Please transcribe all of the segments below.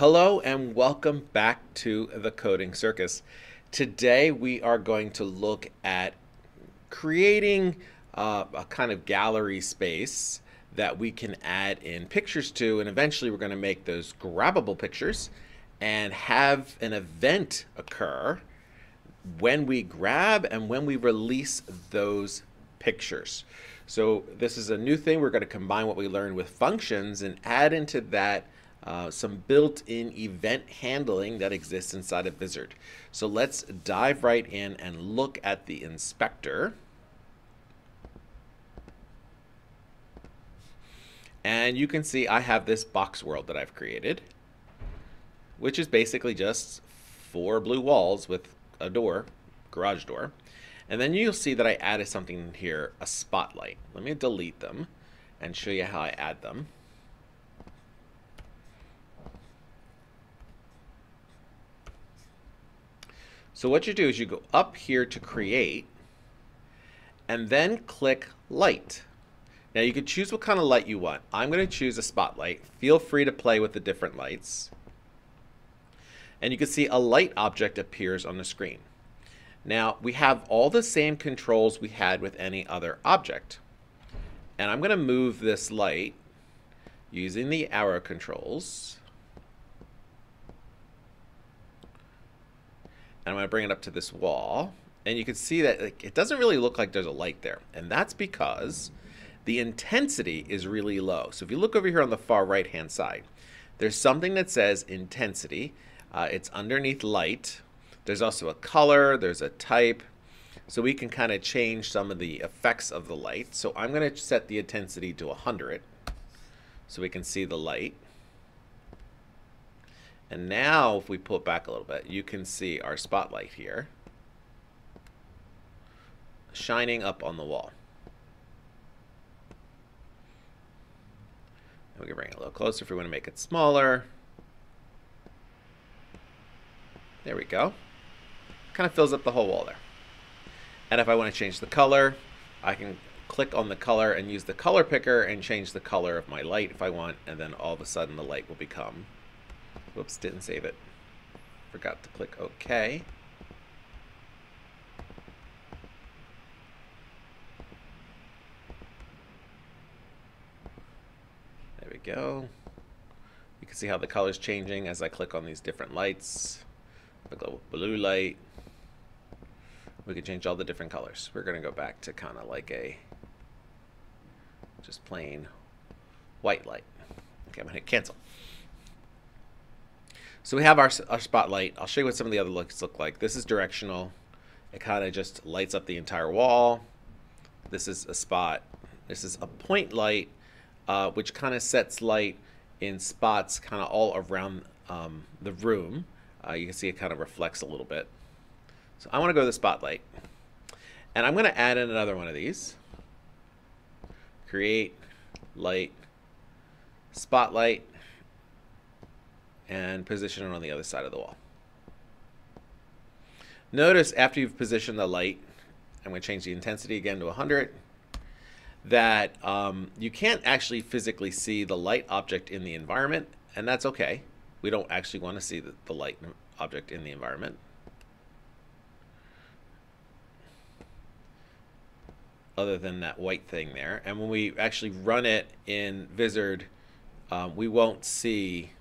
Hello and welcome back to the Coding Circus. Today we are going to look at creating uh, a kind of gallery space that we can add in pictures to and eventually we're going to make those grabbable pictures and have an event occur when we grab and when we release those pictures. So this is a new thing. We're going to combine what we learned with functions and add into that uh, some built-in event handling that exists inside of Vizard. So let's dive right in and look at the inspector. And you can see I have this box world that I've created, which is basically just four blue walls with a door, garage door. And then you'll see that I added something here, a spotlight. Let me delete them and show you how I add them. So what you do is you go up here to create and then click light. Now you can choose what kind of light you want. I'm going to choose a spotlight. Feel free to play with the different lights. And you can see a light object appears on the screen. Now we have all the same controls we had with any other object. And I'm going to move this light using the arrow controls. I'm going to bring it up to this wall. And you can see that it doesn't really look like there's a light there. And that's because the intensity is really low. So if you look over here on the far right hand side, there's something that says intensity. Uh, it's underneath light. There's also a color, there's a type. So we can kind of change some of the effects of the light. So I'm going to set the intensity to 100 so we can see the light. And now if we pull it back a little bit, you can see our spotlight here shining up on the wall. And we can bring it a little closer if we want to make it smaller. There we go. Kind of fills up the whole wall there. And if I want to change the color, I can click on the color and use the color picker and change the color of my light if I want, and then all of a sudden the light will become Whoops, didn't save it. Forgot to click OK. There we go. You can see how the color's changing as I click on these different lights. The blue light. We can change all the different colors. We're going to go back to kind of like a just plain white light. Okay, I'm going to hit cancel. So we have our, our spotlight. I'll show you what some of the other looks look like. This is directional. It kind of just lights up the entire wall. This is a spot. This is a point light, uh, which kind of sets light in spots kind of all around um, the room. Uh, you can see it kind of reflects a little bit. So I want to go to the spotlight. And I'm going to add in another one of these. Create, light, spotlight and position it on the other side of the wall. Notice after you've positioned the light, I'm going to change the intensity again to 100, that um, you can't actually physically see the light object in the environment, and that's okay. We don't actually want to see the, the light object in the environment. other than that white thing there. And when we actually run it in Vizard, um, we won't see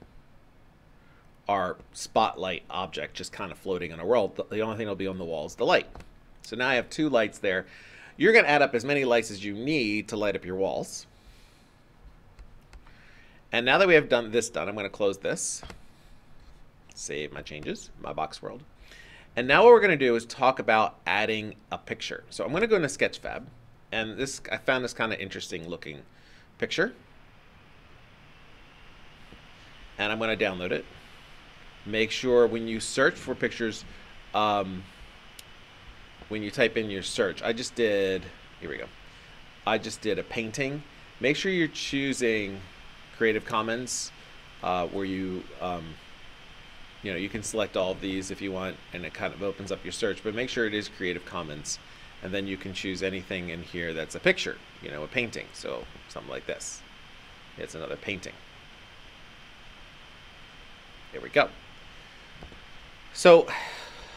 our spotlight object just kind of floating in a world. The only thing that'll be on the wall is the light. So now I have two lights there. You're going to add up as many lights as you need to light up your walls. And now that we have done this done, I'm going to close this. Save my changes, my box world. And now what we're going to do is talk about adding a picture. So I'm going to go into Sketchfab. And this I found this kind of interesting looking picture. And I'm going to download it make sure when you search for pictures, um, when you type in your search, I just did, here we go. I just did a painting. Make sure you're choosing Creative Commons uh, where you, um, you know, you can select all of these if you want and it kind of opens up your search, but make sure it is Creative Commons. And then you can choose anything in here that's a picture, you know, a painting. So something like this. It's another painting. There we go. So,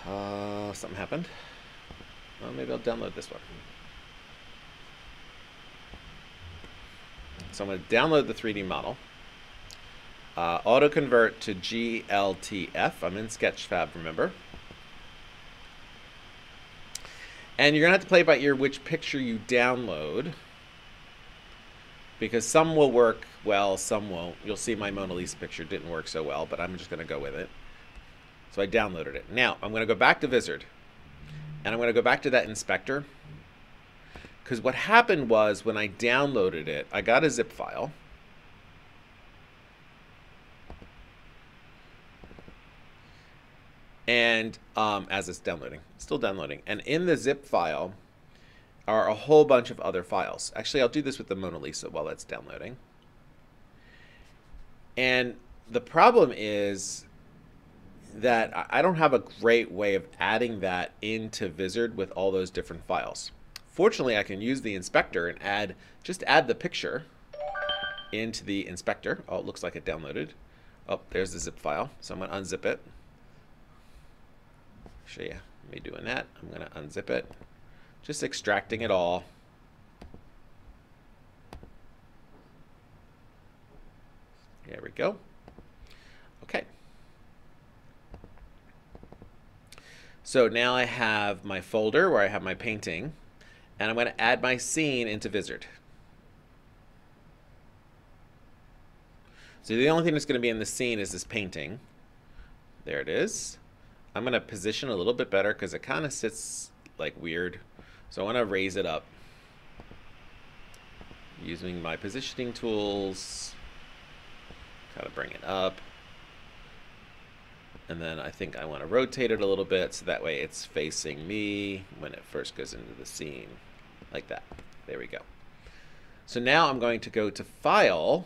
uh, something happened. Well, maybe I'll download this one. So I'm going to download the 3D model. Uh, auto convert to GLTF. I'm in Sketchfab, remember. And you're going to have to play by ear which picture you download. Because some will work well, some won't. You'll see my Mona Lisa picture didn't work so well, but I'm just going to go with it. So I downloaded it. Now, I'm going to go back to Vizard. And I'm going to go back to that inspector. Because what happened was when I downloaded it, I got a zip file. And um, as it's downloading, still downloading. And in the zip file are a whole bunch of other files. Actually, I'll do this with the Mona Lisa while it's downloading. And the problem is that I don't have a great way of adding that into Vizard with all those different files. Fortunately, I can use the inspector and add just add the picture into the inspector. Oh, it looks like it downloaded. Oh, there's the zip file. So I'm going to unzip it. Show you me doing that. I'm going to unzip it. Just extracting it all. There we go. Okay. So now I have my folder where I have my painting and I'm going to add my scene into Vizard. So the only thing that's going to be in the scene is this painting. There it is. I'm going to position a little bit better because it kind of sits like weird. So I want to raise it up using my positioning tools. Kind of bring it up. And then I think I want to rotate it a little bit so that way it's facing me when it first goes into the scene like that. There we go. So now I'm going to go to File,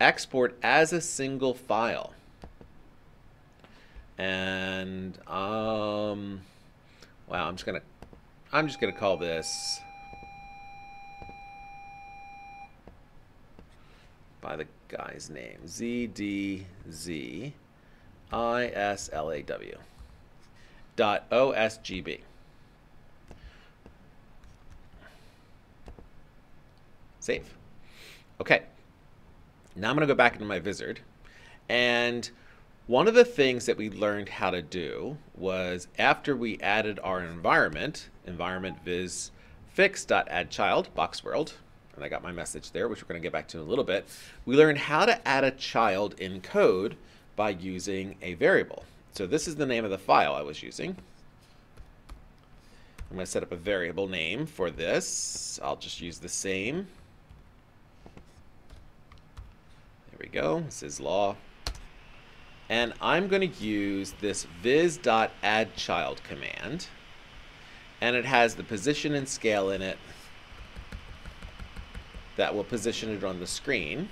Export as a single file. And, um, wow, I'm just going to, I'm just going to call this by the guy's name, ZDZ ISLAW dot OSGB. Save. Okay. Now I'm going to go back into my Vizard. And one of the things that we learned how to do was after we added our environment, environment viz fix.addChild, box world, and I got my message there, which we're going to get back to in a little bit, we learned how to add a child in code by using a variable. So this is the name of the file I was using. I'm going to set up a variable name for this. I'll just use the same There we go. This is law. And I'm going to use this viz.addChild command. And it has the position and scale in it that will position it on the screen.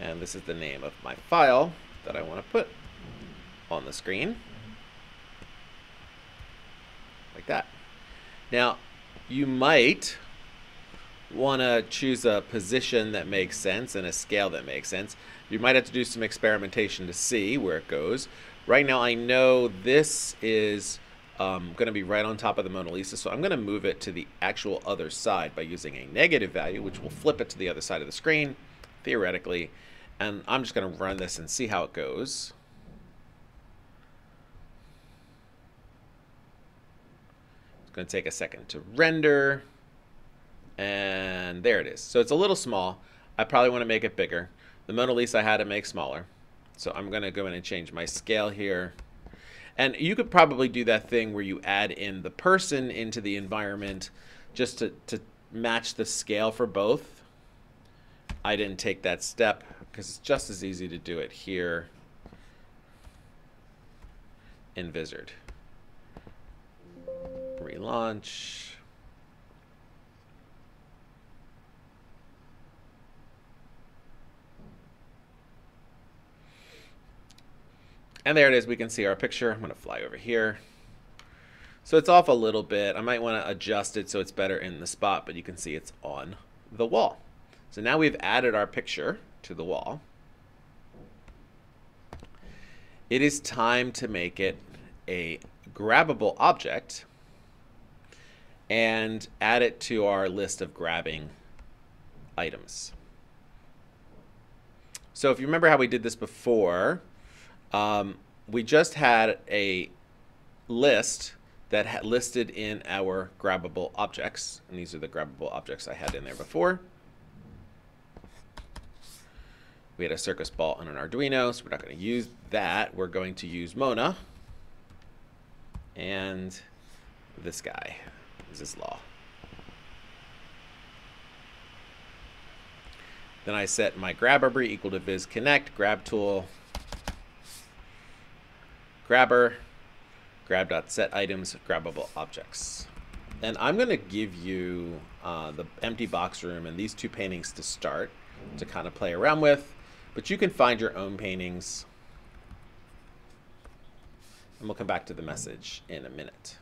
And this is the name of my file that I want to put on the screen. Like that. Now, you might want to choose a position that makes sense and a scale that makes sense. You might have to do some experimentation to see where it goes. Right now I know this is um, going to be right on top of the Mona Lisa, so I'm going to move it to the actual other side by using a negative value, which will flip it to the other side of the screen, theoretically. And I'm just going to run this and see how it goes. It's going to take a second to render. And there it is. So it's a little small. I probably want to make it bigger. The Mona Lisa I had to make smaller. So I'm going to go in and change my scale here. And you could probably do that thing where you add in the person into the environment just to, to match the scale for both. I didn't take that step because it's just as easy to do it here in Vizard. Relaunch. And there it is. We can see our picture. I'm going to fly over here. So it's off a little bit. I might want to adjust it so it's better in the spot, but you can see it's on the wall. So now we've added our picture to the wall. It is time to make it a grabbable object and add it to our list of grabbing items. So if you remember how we did this before, um, we just had a list that had listed in our grabbable objects. And these are the grabbable objects I had in there before. We had a circus ball and an Arduino, so we're not going to use that. We're going to use Mona and this guy, is this law. Then I set my grabber equal to vizconnect, grab tool, grabber, grab.set items, grabbable objects. And I'm going to give you uh, the empty box room and these two paintings to start to kind of play around with. But you can find your own paintings. And we'll come back to the message in a minute.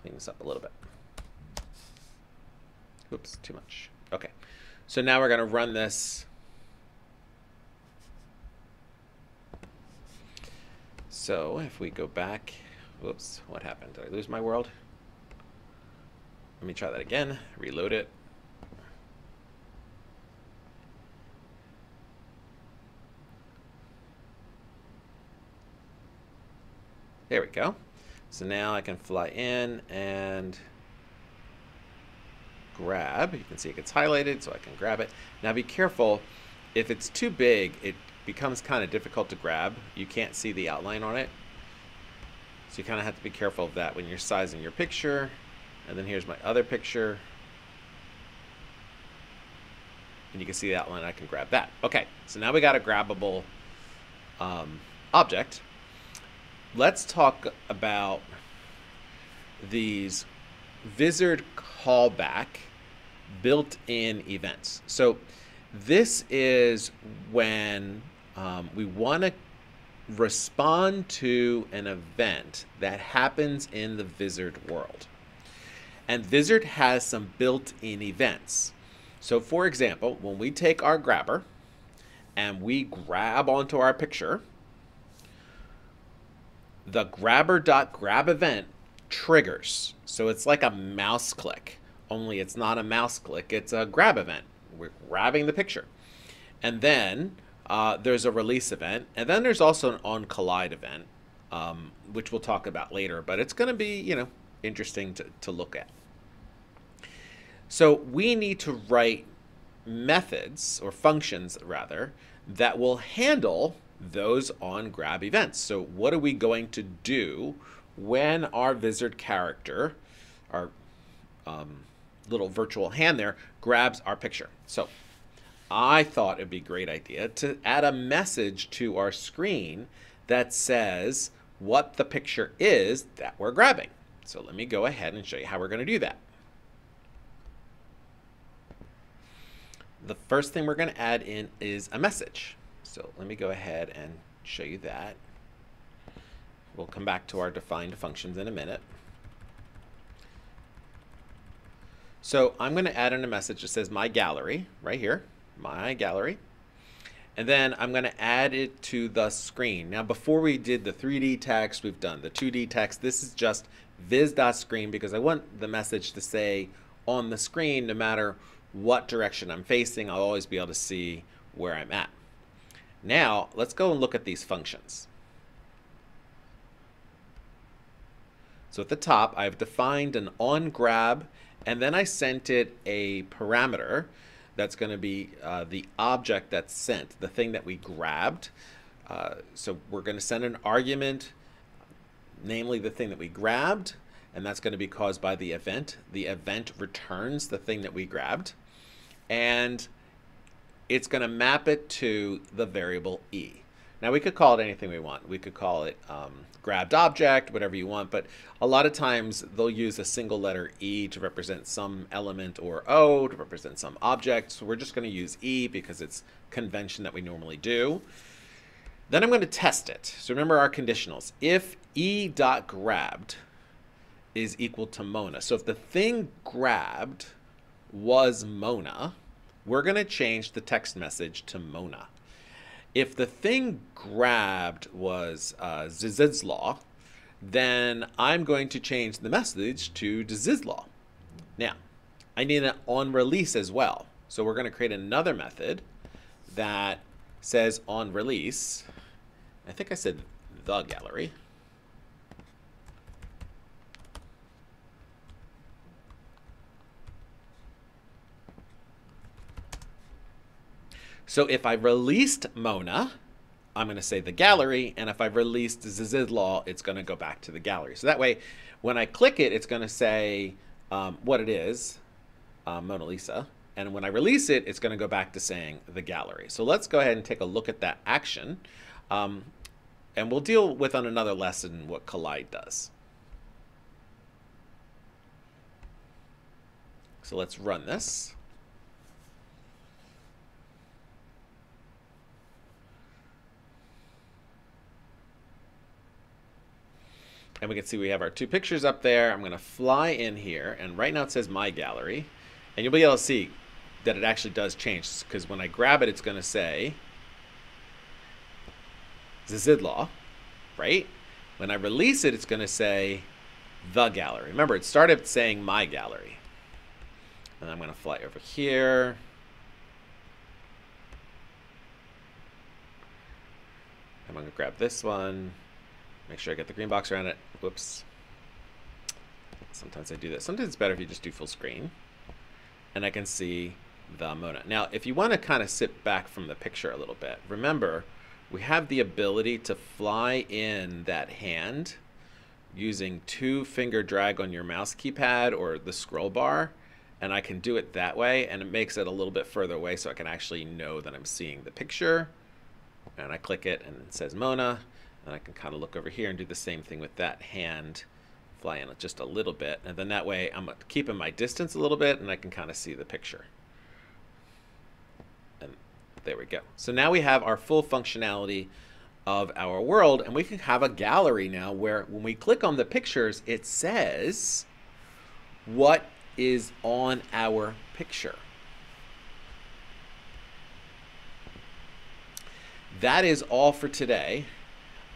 Clean this up a little bit. Oops, too much. Okay. So now we're going to run this. So if we go back, whoops, what happened? Did I lose my world? Let me try that again, reload it. There we go. So now I can fly in and grab. You can see it gets highlighted, so I can grab it. Now be careful. If it's too big, it becomes kind of difficult to grab. You can't see the outline on it. So you kind of have to be careful of that when you're sizing your picture. And then here's my other picture. And you can see the outline, I can grab that. Okay, so now we got a grabbable um, object let's talk about these Vizard callback built-in events. So this is when um, we want to respond to an event that happens in the Vizard world. And Vizard has some built-in events. So for example, when we take our grabber and we grab onto our picture, the grabber.grab event triggers. So it's like a mouse click, only it's not a mouse click, it's a grab event. We're grabbing the picture. And then uh, there's a release event, and then there's also an on collide event, um, which we'll talk about later, but it's going to be, you know, interesting to, to look at. So we need to write methods, or functions rather, that will handle those on grab events. So what are we going to do when our wizard character, our um, little virtual hand there, grabs our picture? So I thought it'd be a great idea to add a message to our screen that says what the picture is that we're grabbing. So let me go ahead and show you how we're going to do that. The first thing we're going to add in is a message. So let me go ahead and show you that. We'll come back to our defined functions in a minute. So I'm going to add in a message that says my gallery right here, my gallery. And then I'm going to add it to the screen. Now, before we did the 3D text, we've done the 2D text. This is just viz.screen because I want the message to say on the screen, no matter what direction I'm facing, I'll always be able to see where I'm at. Now, let's go and look at these functions. So at the top, I've defined an on grab, and then I sent it a parameter that's going to be uh, the object that's sent, the thing that we grabbed. Uh, so we're going to send an argument, namely the thing that we grabbed, and that's going to be caused by the event. The event returns the thing that we grabbed. And it's going to map it to the variable e. Now we could call it anything we want. We could call it um, grabbed object, whatever you want, but a lot of times they'll use a single letter E to represent some element or O to represent some object. So we're just going to use E because it's convention that we normally do. Then I'm going to test it. So remember our conditionals. If E.grabbed is equal to Mona. So if the thing grabbed was Mona, we're going to change the text message to Mona. If the thing grabbed was uh, Zizizlaw, then I'm going to change the message to Dzizlaw. Now, I need an on release as well. So we're going to create another method that says on release. I think I said the gallery. So if I released Mona, I'm going to say the gallery, and if I released Zizidlaw, it's going to go back to the gallery. So that way, when I click it, it's going to say um, what it is, um, Mona Lisa, and when I release it, it's going to go back to saying the gallery. So let's go ahead and take a look at that action, um, and we'll deal with on another lesson what collide does. So let's run this. And we can see we have our two pictures up there. I'm going to fly in here, and right now it says My Gallery. And you'll be able to see that it actually does change, because when I grab it, it's going to say Zizidlaw, right? When I release it, it's going to say The Gallery. Remember, it started saying My Gallery. And I'm going to fly over here. I'm going to grab this one. Make sure I get the green box around it. Whoops. Sometimes I do that. Sometimes it's better if you just do full screen. And I can see the Mona. Now, if you want to kind of sit back from the picture a little bit, remember, we have the ability to fly in that hand using two finger drag on your mouse keypad or the scroll bar. And I can do it that way, and it makes it a little bit further away so I can actually know that I'm seeing the picture. And I click it, and it says Mona. And I can kind of look over here and do the same thing with that hand, fly in just a little bit. And then that way I'm keeping my distance a little bit and I can kind of see the picture. And there we go. So now we have our full functionality of our world and we can have a gallery now where when we click on the pictures, it says what is on our picture. That is all for today.